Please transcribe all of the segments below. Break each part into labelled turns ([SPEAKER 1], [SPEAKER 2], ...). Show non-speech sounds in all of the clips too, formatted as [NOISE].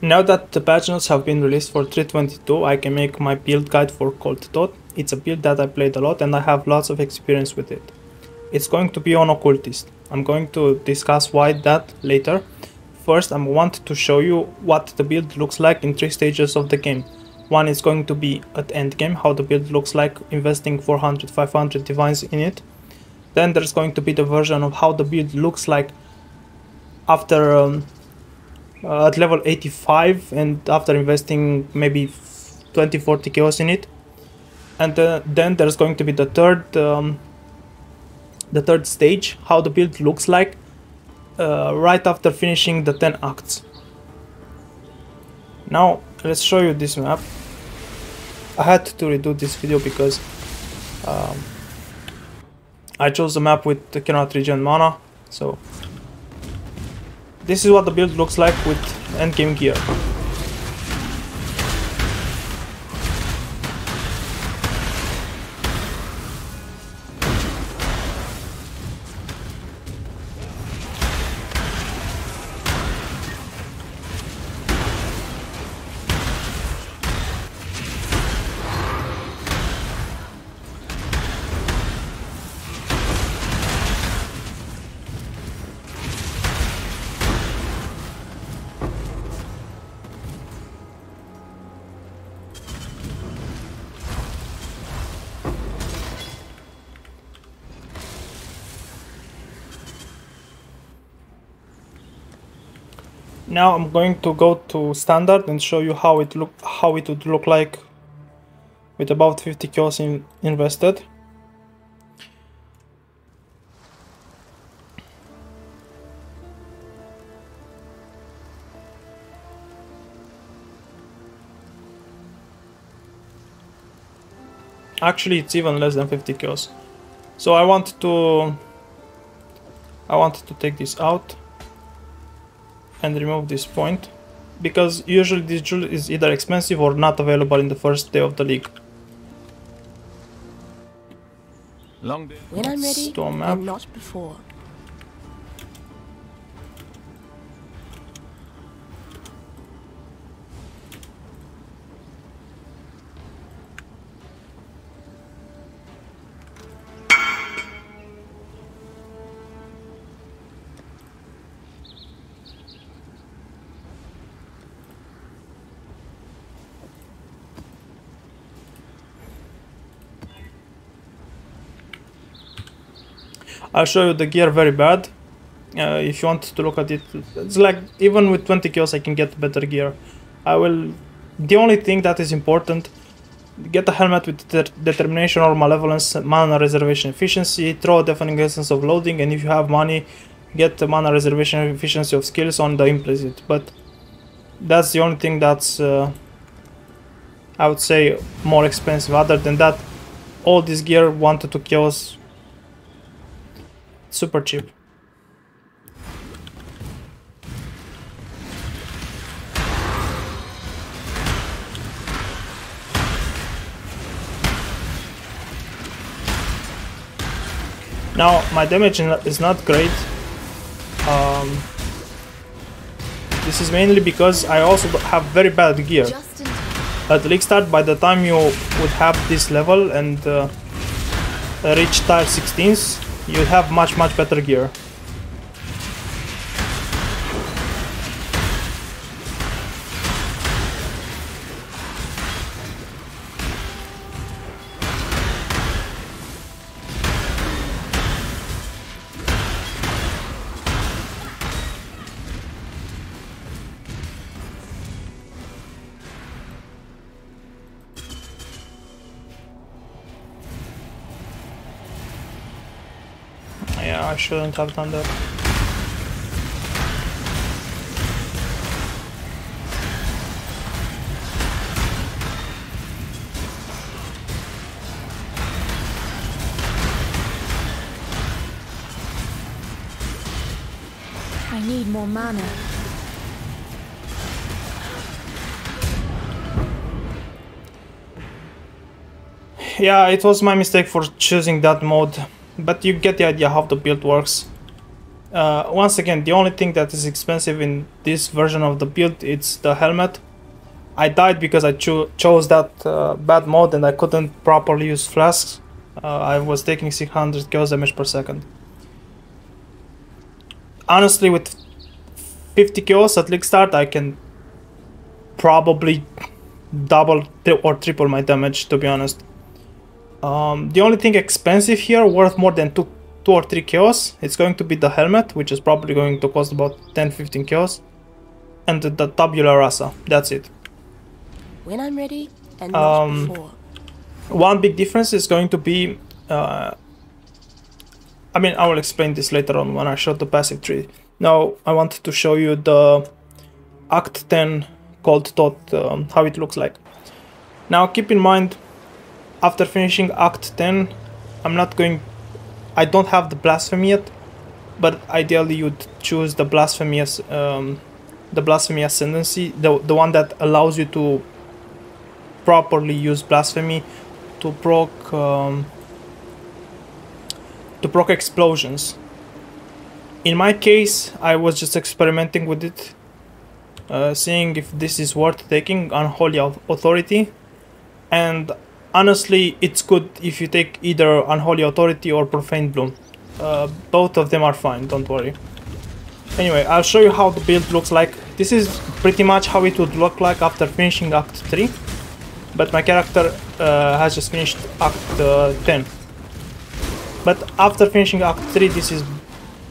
[SPEAKER 1] Now that the patch notes have been released for 3.22, I can make my build guide for Cold Dot. It's a build that I played a lot and I have lots of experience with it. It's going to be on Occultist. I'm going to discuss why that later. First, I want to show you what the build looks like in three stages of the game. One is going to be at endgame, how the build looks like investing 400, 500 divines in it. Then there's going to be the version of how the build looks like after um, uh, at level 85 and after investing maybe 20 40 chaos in it. And uh, then there's going to be the third um, the third stage how the build looks like uh, right after finishing the 10 acts. Now let's show you this map. I had to redo this video because um, I chose a map with the cannot regen mana so this is what the build looks like with endgame gear. Now I'm going to go to standard and show you how it look how it would look like with about 50 kills in, invested. Actually, it's even less than 50 kills. So I want to I want to take this out and remove this point because usually this jewel is either expensive or not available in the first day of the league.
[SPEAKER 2] Long
[SPEAKER 3] When I'm ready,
[SPEAKER 1] map.
[SPEAKER 3] and not before.
[SPEAKER 1] I'll show you the gear very bad. Uh, if you want to look at it, it's like even with 20 kills I can get better gear. I will. The only thing that is important, get a helmet with de determination or malevolence, mana reservation efficiency, throw a deafening essence of loathing, and if you have money, get the mana reservation efficiency of skills on the implicit. But that's the only thing that's uh, I would say more expensive. Other than that, all this gear wanted to kills super cheap. Now my damage is not great. Um, this is mainly because I also have very bad gear.
[SPEAKER 3] Just in time.
[SPEAKER 1] At league start, by the time you would have this level and uh, reach tier 16s, you have much much better gear. Yeah, I shouldn't have done that.
[SPEAKER 3] I need more mana.
[SPEAKER 1] Yeah, it was my mistake for choosing that mode, but you get the idea how the build works. Uh, once again, the only thing that is expensive in this version of the build it's the helmet. I died because I cho- chose that uh, bad mode and I couldn't properly use flasks. Uh, I was taking 600 kills damage per second. Honestly, with 50 kills at league start, I can probably double or triple my damage. To be honest, um, the only thing expensive here, worth more than two, two or three kills, it's going to be the helmet, which is probably going to cost about 10-15 kills, and the, the tabula rasa. That's it.
[SPEAKER 3] When I'm ready, and
[SPEAKER 1] Um,
[SPEAKER 3] before.
[SPEAKER 1] One big difference is going to be. Uh, I mean, I will explain this later on when I show the passive tree. Now, I wanted to show you the Act 10 Cold Dot, um, how it looks like. Now, keep in mind, after finishing Act 10, I'm not going. I don't have the Blasphemy yet, but ideally you'd choose the Blasphemy as, um, the Blasphemy Ascendancy, the, the one that allows you to properly use Blasphemy to proc um, to proc explosions. In my case, I was just experimenting with it, uh, seeing if this is worth taking Unholy Au- Authority, and honestly, it's good if you take either Unholy Authority or Profane Bloom. Uh, both of them are fine, don't worry. Anyway, I'll show you how the build looks like. This is pretty much how it would look like after finishing Act 3 but my character uh, has just finished Act uh, 10. But after finishing Act 3, this is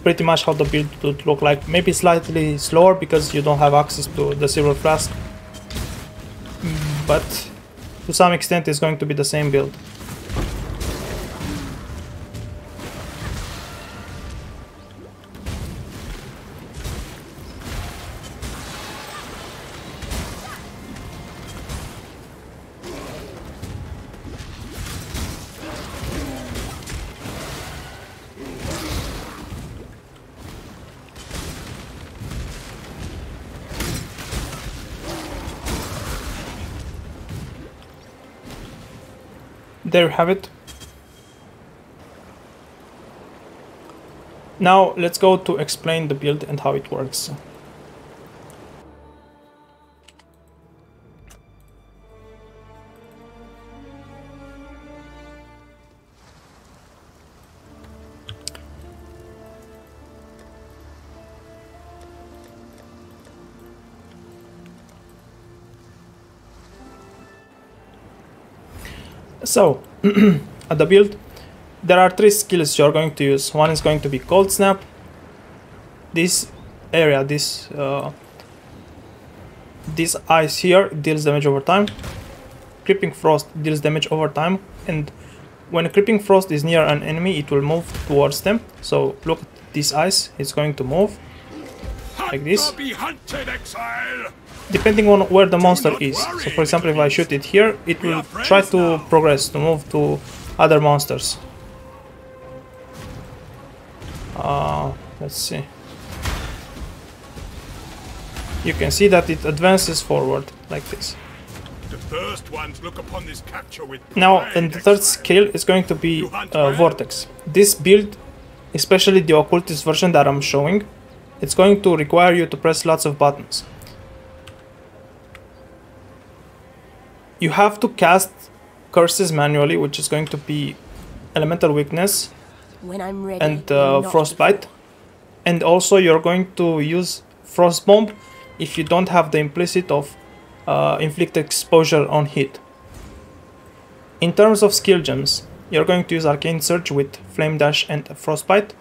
[SPEAKER 1] pretty much how the build would look like. Maybe slightly slower because you don't have access to the Silver Flask, but to some extent it's going to be the same build. There you have it. Now let's go to explain the build and how it works. So, [CLEARS THROAT] at the build, there are three skills you're going to use. One is going to be Cold Snap. This area, this uh, this ice here deals damage over time. Creeping Frost deals damage over time, and when Creeping Frost is near an enemy, it will move towards them. So look at this ice; it's going to move like this. Depending on where the monster is. So for example, if I shoot it here, it will try to progress, to move to other monsters. Uh, let's see. You can see that it advances forward like this.
[SPEAKER 2] The first ones look upon this capture with
[SPEAKER 1] Now, in the third skill is going to be uh, Vortex. This build, especially the occultist version that I'm showing, it's going to require you to press lots of buttons. You have to cast curses manually, which is going to be elemental weakness
[SPEAKER 3] ready,
[SPEAKER 1] and uh, frostbite, and also you're going to use frost bomb if you don't have the implicit of uh, inflict exposure on hit. In terms of skill gems, you're going to use arcane surge with flame dash and frostbite.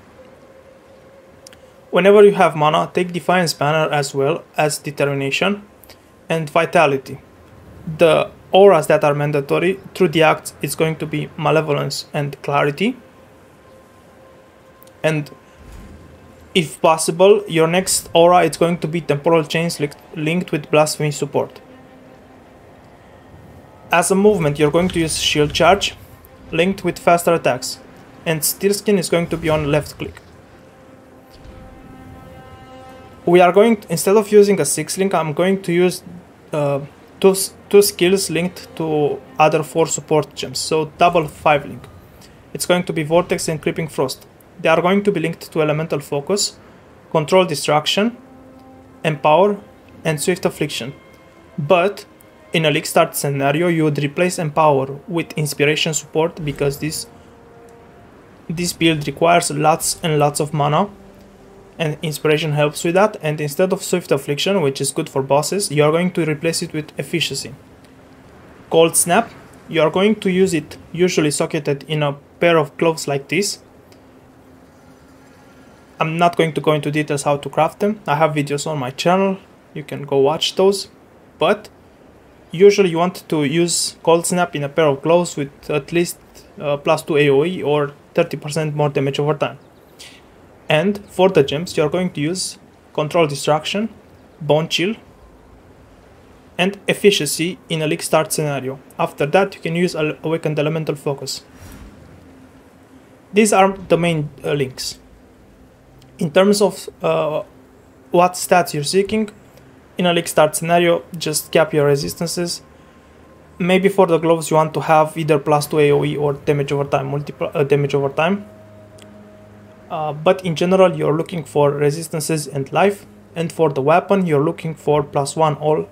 [SPEAKER 1] Whenever you have mana, take defiance banner as well as determination and vitality. The auras that are mandatory through the acts is going to be malevolence and clarity. And if possible, your next aura is going to be temporal chains linked, linked with blasphemy support. As a movement, you're going to use shield charge linked with faster attacks, and steel skin is going to be on left click. We are going instead of using a six link, I'm going to use uh, two two skills linked to other four support gems, so double five link. It's going to be vortex and creeping frost. They are going to be linked to elemental focus, control destruction, empower, and swift affliction. But in a league start scenario, you would replace empower with inspiration support because this this build requires lots and lots of mana and inspiration helps with that. And instead of swift affliction which is good for bosses you are going to replace it with efficiency. Cold snap you are going to use it usually socketed in a pair of gloves like this. I'm not going to go into details how to craft them. I have videos on my channel. You can go watch those. But usually you want to use cold snap in a pair of gloves with at least uh, plus 2 aoe or 30% more damage over time. And for the gems, you are going to use Control Destruction, Bone Chill, and Efficiency in a league start scenario. After that, you can use Awakened Elemental Focus. These are the main uh, links. In terms of uh, what stats you're seeking, in a league start scenario, just cap your resistances maybe for the gloves you want to have either plus 2 AoE or damage over time, multiple uh, damage over time. Uh, but in general you're looking for resistances and life and for the weapon you're looking for plus 1 all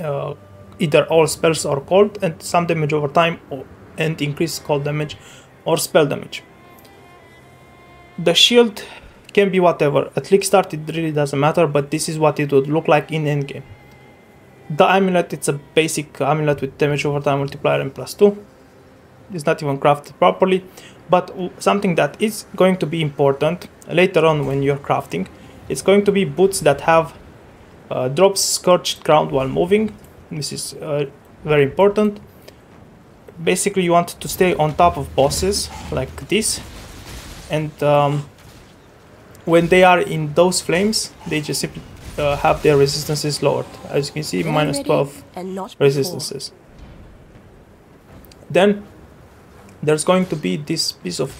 [SPEAKER 1] uh, either all spells or cold and some damage over time or, and increase cold damage or spell damage. The shield can be whatever, at league start it really doesn't matter but this is what it would look like in endgame. The amulet, it's a basic amulet with damage over time multiplier and plus 2. It's not even crafted properly, but something that is going to be important later on when you're crafting, it's going to be boots that have uh, drops scorched ground while moving. This is uh, very important. Basically, you want to stay on top of bosses like this, and um, when they are in those flames, they just simply uh, have their resistances lowered. As you can see, minus 12 resistances. Then there's going to be this piece of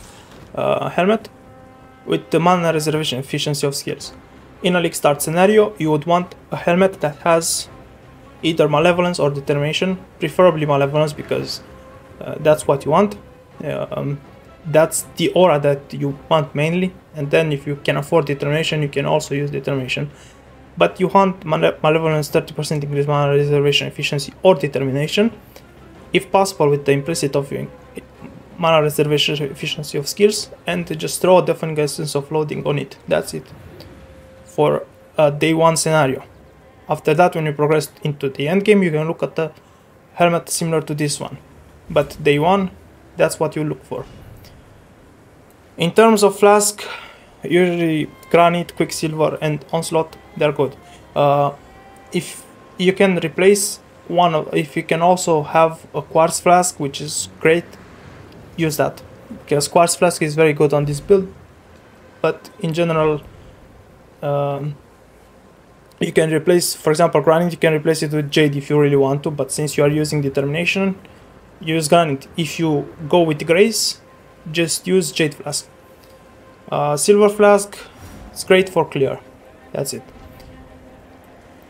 [SPEAKER 1] uh, helmet with the mana reservation efficiency of skills. In a league start scenario, you would want a helmet that has either malevolence or determination, preferably malevolence because uh, that's what you want. Um, that's the aura that you want mainly, and then if you can afford determination, you can also use determination but you want malevolence 30% increase mana reservation efficiency or determination, if possible with the implicit of mana reservation efficiency of skills, and just throw a deafening essence of loathing on it. That's it for a day one scenario. After that, when you progress into the end game, you can look at the helmet similar to this one. But day one, that's what you look for. In terms of flask, usually granite, quicksilver, and onslaught they're good. Uh, if you can replace one of, if you can also have a quartz flask, which is great, use that because quartz flask is very good on this build. But in general, um, you can replace, for example, granite. You can replace it with jade if you really want to. But since you are using determination, use granite. If you go with grace, just use jade flask. Uh, silver flask, it's great for clear. That's it.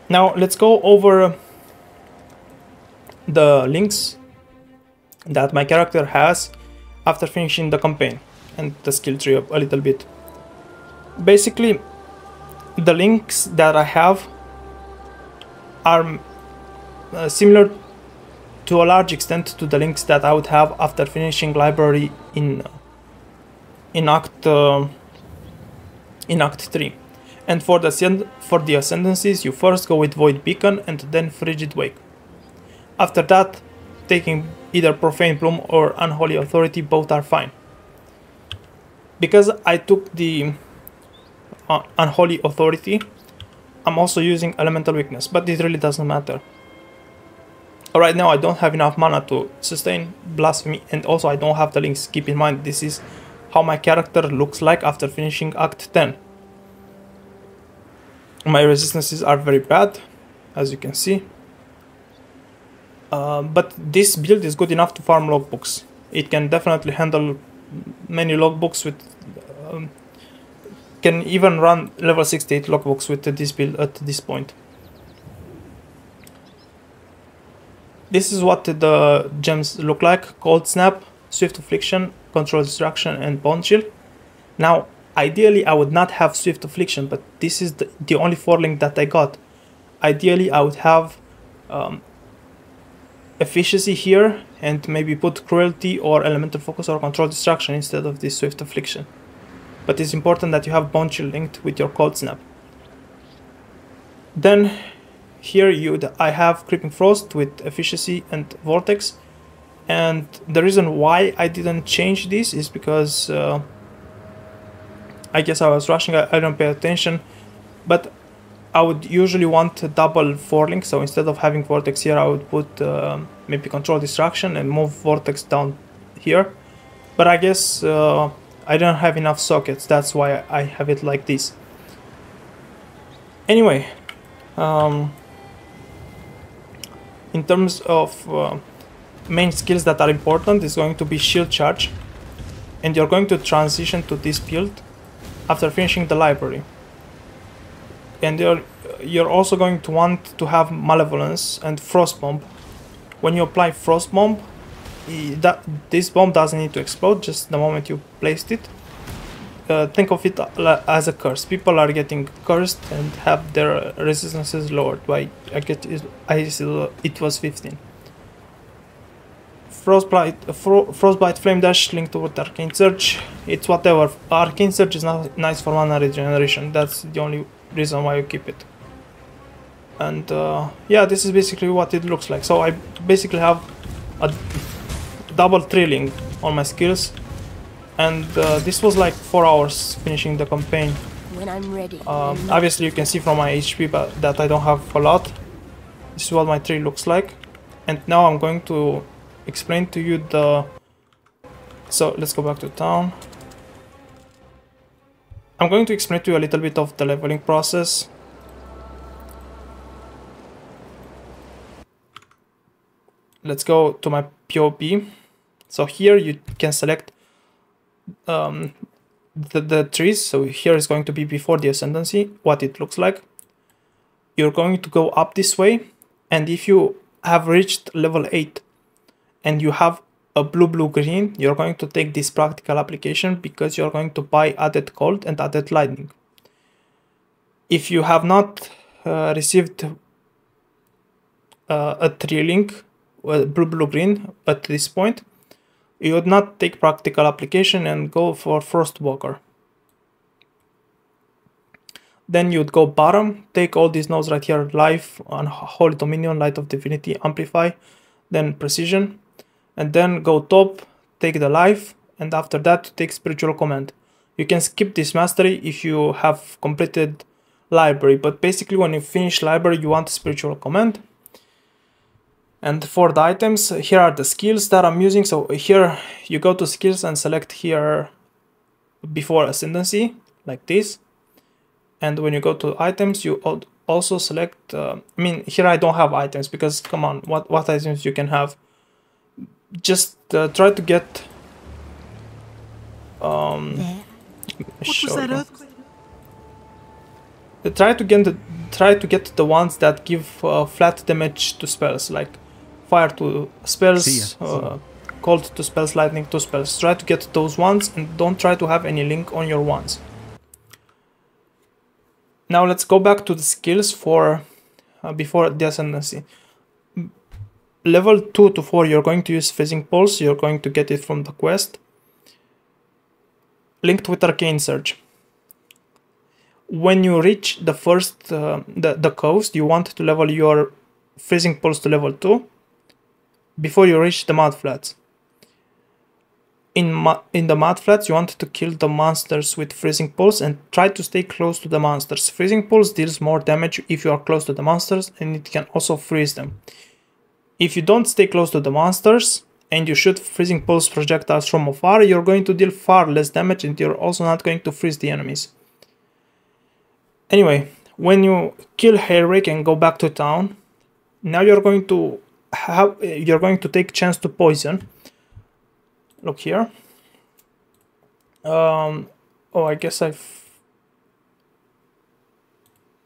[SPEAKER 1] Now let's go over the links that my character has after finishing the campaign and the skill tree up a little bit. Basically, the links that I have are uh, similar to a large extent to the links that I would have after finishing library in in Act uh, in Act 3. And for the, for the ascendancies, you first go with Void Beacon and then Frigid Wake. After that, taking either Profane Bloom or Unholy Authority, both are fine. Because I took the uh, Unholy Authority, I'm also using Elemental Weakness, but it really doesn't matter. Right now I don't have enough mana to sustain Blasphemy and also I don't have the links. Keep in mind this is how my character looks like after finishing Act 10 my resistances are very bad as you can see uh, but this build is good enough to farm logbooks. It can definitely handle many logbooks with um, can even run level 68 logbooks with this build at this point. This is what the gems look like. Cold snap swift affliction control destruction and bone chill now ideally I would not have Swift Affliction, but this is the, the only four link that I got. Ideally I would have um, efficiency here and maybe put cruelty or elemental focus or control destruction instead of this swift affliction. But it's important that you have bone chill linked with your cold snap. Then here you I have creeping frost with efficiency and vortex and the reason why I didn't change this is because uh, I guess I was rushing I, I don't pay attention but I would usually want a double four link, so instead of having Vortex here, I would put uh, maybe Control Destruction and move Vortex down here. But I guess uh, I don't have enough sockets, that's why I have it like this. Anyway, um, in terms of uh, main skills that are important is going to be Shield Charge, and you're going to transition to this build after finishing the library and you're you're also going to want to have malevolence and frost bomb when you apply frost bomb that this bomb doesn't need to explode just the moment you placed it uh, think of it as a curse people are getting cursed and have their resistances lowered by i get it, it was 15 Frostbite, Fro Frostbite Flame Dash linked with Arcane Surge. It's whatever. Arcane Surge is not nice for mana regeneration. That's the only reason why you keep it. And uh, yeah this is basically what it looks like. So I basically have a double trilling on my skills. And uh, this was like four hours finishing the campaign.
[SPEAKER 3] When I'm ready.
[SPEAKER 1] Um, obviously you can see from my HP but that I don't have a lot. This is what my tree looks like. And now I'm going to explain to you the so let's go back to town I'm going to explain to you a little bit of the leveling process. Let's go to my POB. So here you can select um, the, the trees. So here is going to be before the ascendancy, what it looks like. You're going to go up this way. And if you have reached level 8 and you have a blue blue green you're going to take this practical application because you're going to buy added cold and added lightning. If you have not uh, received uh, a tree link uh, blue blue green at this point you would not take practical application and go for frostwalker then you'd go bottom take all these nodes right here life on holy dominion light of divinity amplify then precision and then go top, take the life, and after that take spiritual command. You can skip this mastery if you have completed library, but basically when you finish library you want spiritual command. And for the items, here are the skills that I'm using. So here you go to skills and select here before ascendancy, like this. And when you go to items, you also select, uh, I mean, here I don't have items because come on, what, what items you can have? Just uh, try to get um
[SPEAKER 4] what was that earthquake?
[SPEAKER 1] Try to get the try to get the ones that give uh, flat damage to spells like fire to spells, uh, cold to spells, lightning to spells. Try to get those ones and don't try to have any link on your ones. Now let's go back to the skills for uh, before the ascendancy level 2 to 4 you're going to use Freezing Pulse, you're going to get it from the quest. Linked with Arcane Surge. When you reach the first, uh, the, the coast, you want to level your Freezing Pulse to level 2 before you reach the Mud Flats. In, in the Mud Flats, you want to kill the monsters with Freezing Pulse and try to stay close to the monsters. Freezing Pulse deals more damage if you are close to the monsters and it can also freeze them. If you don't stay close to the monsters and you shoot freezing pulse projectiles from afar, you're going to deal far less damage and you're also not going to freeze the enemies. Anyway, when you kill Hailrake and go back to town, now you're going to have you're going to take chance to poison. Look here. Um, oh, I guess I've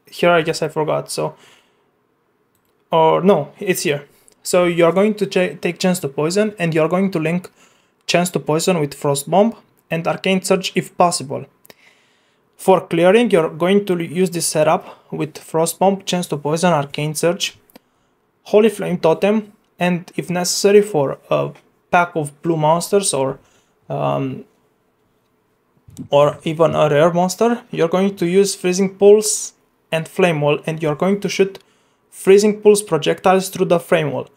[SPEAKER 1] here. I guess I forgot. So, or no, it's here. So you're going to take Chance to Poison and you're going to link Chance to Poison with Frost Bomb and Arcane Surge if possible. For clearing, you're going to use this setup with Frost Bomb, Chance to Poison, Arcane Surge, Holy Flame Totem, and if necessary for a pack of blue monsters or um, or even a rare monster, you're going to use Freezing Pulse and Flame Wall and you're going to shoot Freezing Pulse projectiles through the Flame Wall.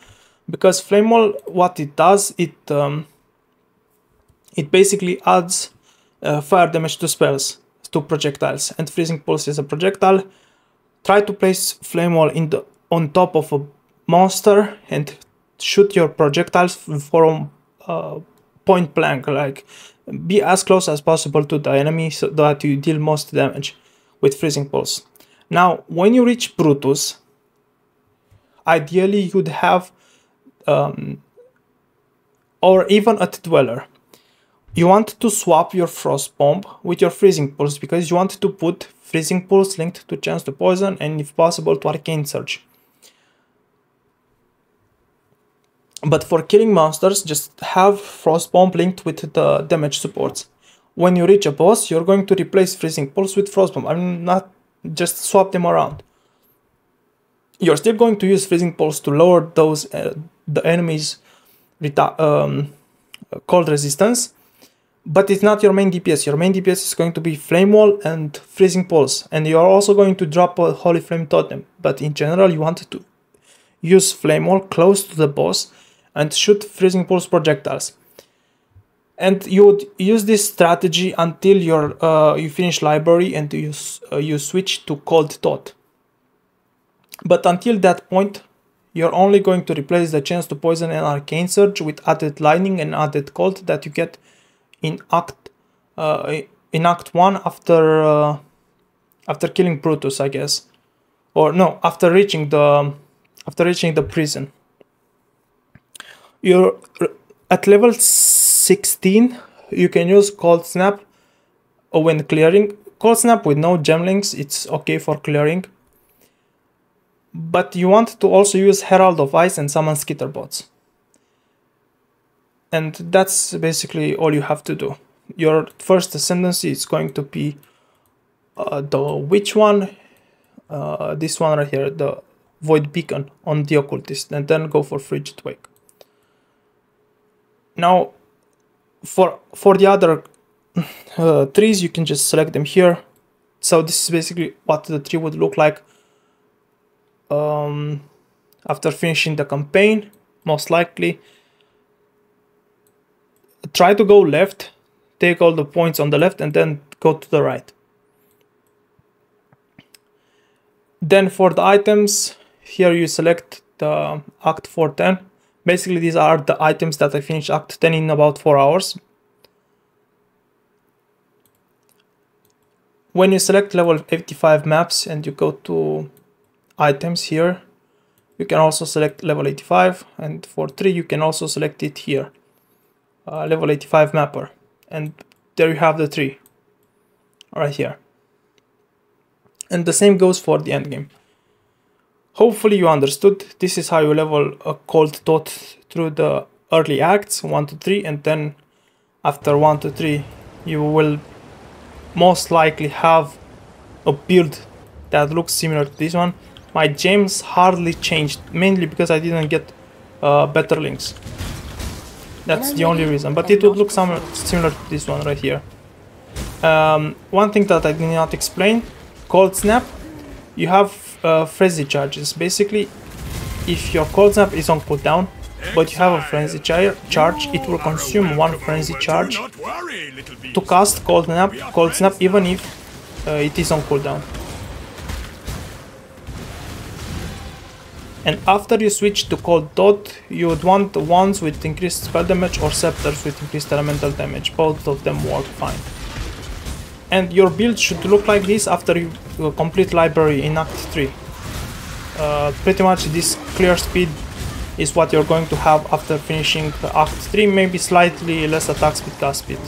[SPEAKER 1] Because Flame Wall, what it does, it um, it basically adds uh, fire damage to spells to projectiles. And freezing pulse is a projectile. Try to place flame wall in the on top of a monster and shoot your projectiles from uh, point blank like be as close as possible to the enemy so that you deal most damage with freezing pulse now when you reach brutus ideally you'd have um, or even a dweller you want to swap your frost bomb with your freezing pulse because you want to put freezing pulse linked to chance to poison and if possible to arcane surge. But for killing monsters just have frost bomb linked with the damage supports. When you reach a boss you're going to replace freezing pulse with frost bomb. I'm not just swap them around you're still going to use freezing pulse to lower those uh, the enemy's um, cold resistance but it's not your main DPS. Your main DPS is going to be Flame Wall and Freezing Pulse, and you are also going to drop a Holy Flame Totem. But in general, you want to use Flame Wall close to the boss and shoot Freezing Pulse projectiles. And you would use this strategy until your uh, you finish library and you uh, you switch to Cold Dot. But until that point, you're only going to replace the chance to poison an arcane surge with added lightning and added cold that you get in act uh, in act 1 after uh, after killing Brutus I guess. Or no after reaching the after reaching the prison. You're at level 16 you can use cold snap when clearing. Cold snap with no gemlings it's okay for clearing but you want to also use herald of ice and summon skitterbots and that's basically all you have to do. Your first ascendancy is going to be uh, the which one uh, this one right here the void beacon on the occultist and then go for frigid wake. Now for for the other [LAUGHS] uh, trees you can just select them here. So this is basically what the tree would look like um, after finishing the campaign most likely try to go left, take all the points on the left and then go to the right. Then for the items, here you select the Act 410. Basically these are the items that I finished Act 10 in about 4 hours. When you select level 85 maps and you go to items here, you can also select level 85 and for 3 you can also select it here. Uh, level 85 mapper. And there you have the tree right here. And the same goes for the end game hopefully you understood. This is how you level a cold dot through the early acts 1 to 3 and then after 1 to 3 you will most likely have a build that looks similar to this one my gems hardly changed mainly because I didn't get uh, better links that's the only reason. But it would look similar to this one right here. Um, one thing that I did not explain, Cold Snap, you have uh, frenzy charges. Basically, if your Cold Snap is on cooldown, but you have a frenzy char charge, it will consume one frenzy charge to cast Cold Snap, Cold Snap even if uh, it is on cooldown. And after you switch to Cold dot, you would want ones with increased spell damage or scepters with increased elemental damage. Both of them work fine. And your build should look like this after you complete library in Act 3. Uh, pretty much this clear speed is what you're going to have after finishing Act 3, maybe slightly less attack speed, cast speed.